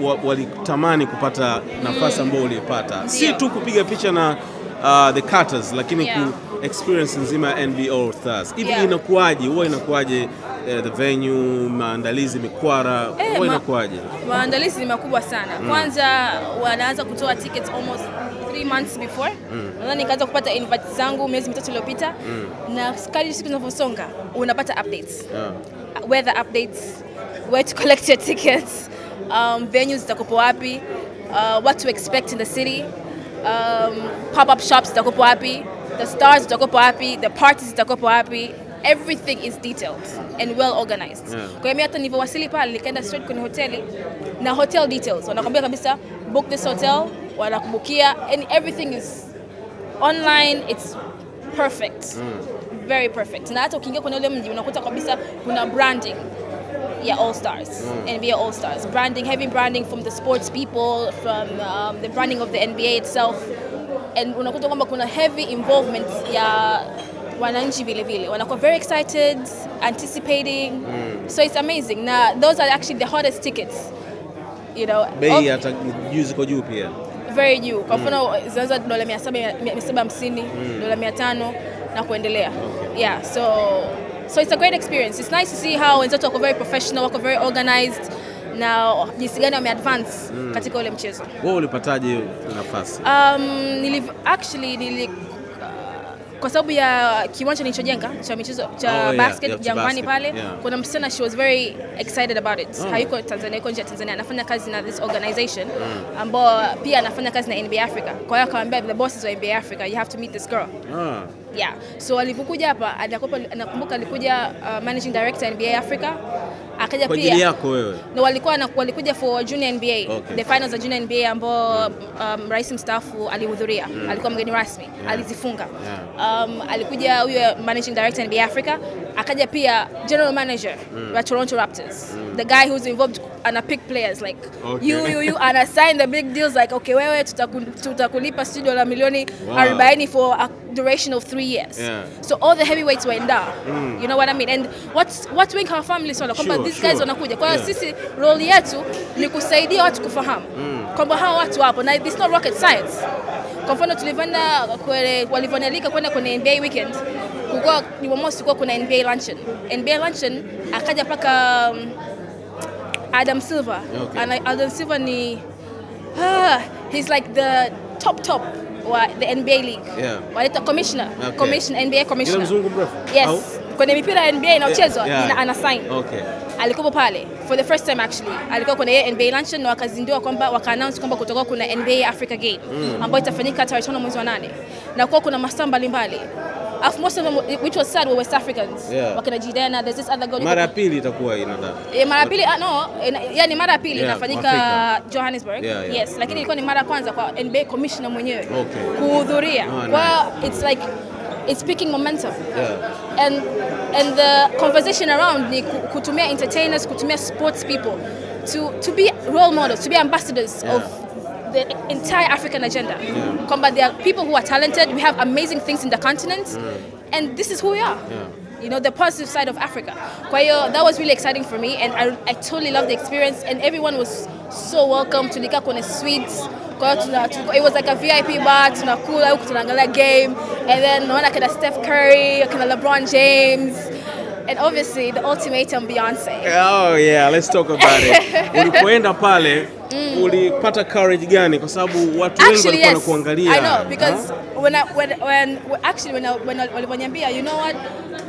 Wa- walitamani kupata nafasi ambayo uliipata, si tu kupiga picha na uh, the Carters, lakini Yeah. ku experience nzima ya All Stars. Hivi Yeah. inakuwaje? Huwa inakuwaje uh, the venue, maandalizi, mikwara, Eh, huwa ma- maandalizi ni makubwa sana mm. kwanza wanaanza kutoa tickets almost three months before mm. nadhani nikaanza kupata invite zangu miezi mitatu iliyopita mm. na kadri siku zinavyosonga unapata updates Yeah. weather updates where to collect your tickets um, venues zitakopo wapi? Uh, what to expect in the city? Um, pop-up shops zitakopo wapi? The stars zitakopo wapi? The parties zitakopo wapi? Everything is detailed and well organized. Yeah. kwa hiyo mimi hata nilivyowasili pale nikaenda straight kwenye hoteli na hotel details. Wanakwambia kabisa book this hotel wanakubukia and everything is online it's perfect. Mm. very perfect. Na hata ukiingia kwenye ule mji unakuta kabisa kuna branding yeah, All Stars, Mm. NBA All Stars. Branding, heavy branding from the sports people, from um, the branding of the NBA itself. And unakuta kwamba kuna heavy involvement ya wananchi vile vile. Wanakuwa very excited, anticipating. mm. So it's amazing. Na those are actually the hottest tickets. You know, Bei hata juu ziko juu pia. very juu. Kwa mfano zinaweza dola 700, 750, dola 500 na kuendelea. Yeah, so so it's a great experience. It's nice to see how wenzetu wako very professional, wako very organized na jinsi gani wame advance katika ule mchezo. Wewe ulipataje nafasi? Um, niliv actually nili kwa sababu ya kiwanja nilichojenga cha michezo cha Oh, yeah, basket yeah, Jangwani pale yeah. kuna msichana she was very excited about it Oh. hayuko Tanzania yuko nje ya Tanzania anafanya kazi na this organization mm. ambao pia anafanya kazi na NBA Africa kwa hiyo akamwambia the bosses wa NBA Africa you have to meet this girl Ah. yeah so alipokuja hapa anakumbuka alikuja uh, managing director NBA Africa akaja Kwa pia yako wewe. na walikuwa na, walikuja for junior NBA Okay. the finals za junior NBA ambao um, rais mstaafu alihudhuria mm. alikuwa mgeni rasmi yeah. alizifunga yeah. um, alikuja huyo managing director NBA Africa akaja pia general manager wa Toronto Raptors mm. the guy who's involved ana pick players like Okay. you you you ana sign the big deals like okay wewe tutakulipa studio la milioni Wow. 40 for a duration of three years Yeah. so all the heavyweights were in there mm. you know what I mean and what's wing our family sana kwamba Sure, these guys sure. wanakuja kwa hiyo Yeah. sisi role yetu ni kusaidia watu kufahamu kwamba hawa watu wapo na it's not rocket science kwa mfano tulivyoenda kwa walivyonialika kwenda kwenye NBA weekend kulikuwa Jumamosi kulikuwa kuna NBA luncheon NBA luncheon akaja paka um, Adam Silver Okay. And Adam Silver ni ah, he's like the top top wa the NBA league Yeah. wanaita commissioner Okay. commissioner NBA Yule commissioner mzungu mrefu? yes Au? kwenye mipira ya NBA inayochezwa Yeah. ina- ana sign Okay. alikuwa pale for the first time actually alikuwa kwenye NBA luncheon na wakazindua kwamba waka announce kwamba kutakuwa kuna NBA Africa game ambayo itafanyika tarehe 5 mwezi wa nane na kuwa kuna mastaa mbalimbali Alafu most of them which was sad were West Africans Yeah. wakina Jidena there's this other girl Mara ya pili itakuwa inadha. Eh, mara pili no, yani mara ya pili Yeah, inafanyika Africa. Johannesburg. Yeah, yeah. Yes, lakini ilikuwa ni mara kwanza kwa NBA commissioner mwenyewe Okay. kuhudhuria. Oh, Kwa Well, it's like it's picking momentum. Yeah. And and the conversation around ni kutumia entertainers, kutumia sports people to to be role models, to be ambassadors Yeah. of the entire African agenda. Kwamba there are people who are talented, we have amazing things in the continent, and this is who we are. Yeah. You know, the positive side of Africa. Kwa hiyo, that was really exciting for me, and I, I totally loved the experience, and everyone was so welcome. Tulikaa kwenye suites. Kwa hiyo tuna- it was like a VIP bar, tunakula tunaangalia game, and then naona kina Steph Curry, kina LeBron James, and obviously the ultimatum Beyonce. Oh yeah, let's talk about it. Ulipoenda pale ulipata courage gani? Kwa sababu watu wengi Actually, walikuwa yes. wanakuangalia. I know because Huh? when I when when actually when I, when I, walivyoniambia, you know what,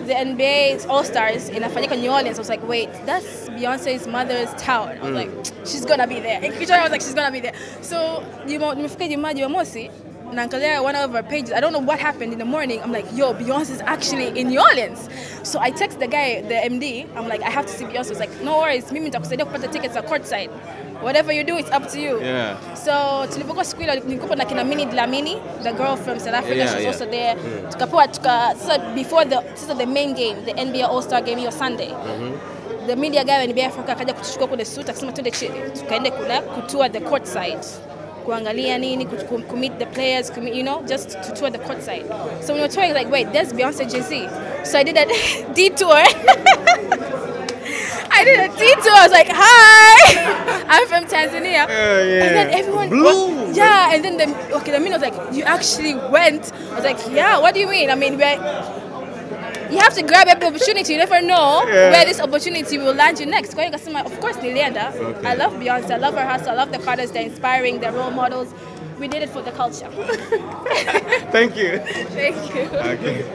the NBA All Stars inafanyika New Orleans. I was like, wait, that's Beyonce's mother's town. I was like, she's gonna be there. In Kichwa, I was like, she's gonna be there. So nimefika Jumaa Jumamosi naangalia one of our pages. I don't know what happened in the morning. I'm like, yo, Beyonce's actually in New Orleans. So I text the guy, the MD. I'm like, I have to see Beyonce. He's like, no worries, mimi nitakusaidia kupata tickets at courtside. Whatever you do, it's up to you. Yeah. So tulipokuwa siku ile nilikuwa na kina Mini Dlamini, the girl from South Africa, Yeah, she's yeah. also there. Tukapewa tuka sasa before the sasa the main game, the NBA All-Star game hiyo Sunday. Mm -hmm The media guy wa NBA Africa akaja kutuchukua kule suit akasema chini. Tukaende kula kutua the court side. Kuangalia nini, ku meet the players, you know, just to tour the court side. So when we were touring like, wait, there's Beyonce Jay-Z. So I did a detour. I did a detour I was like, hi, I'm from Tanzania. Yeah, yeah. And then everyone, Blue. yeah. And then the okay, the minute was like, you actually went. I was like, yeah. What do you mean? I mean, we're. You have to grab every opportunity. You never know Yeah. where this opportunity will land you next. Kwa hiyo nikasema, of course, Nilienda. Okay. I love Beyonce. I love her hustle. I love the Carters. They're inspiring. They're role models. We did it for the culture. Thank you. Thank you. Okay.